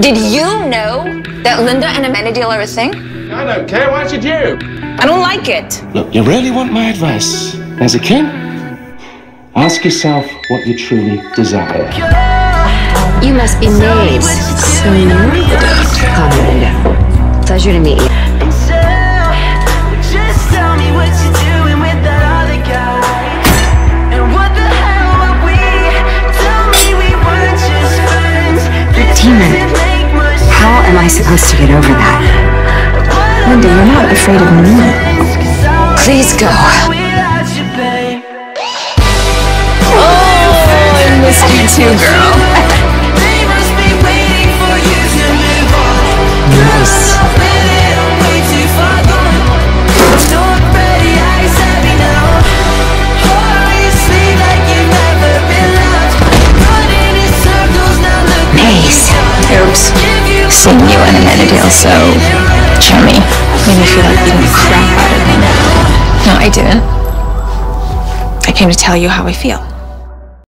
Did you know that Linda and Amenadiel are a thing? I don't care. Why should you? I don't like it. Look, you really want my advice? As a king, ask yourself what you truly desire. You must be made So you're the doctor. Call me Linda. Pleasure to meet you. Am I supposed to get over that? Linda, you're not afraid of me. Please go. babe. I miss you too, girl. Nice. I'm Heart you in. Seeing and Amenadiel so chummy made me feel like beating the crap out of me. No, I didn't. I came to tell you how I feel.